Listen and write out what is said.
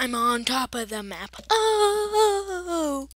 I'm on top of the map. Oh!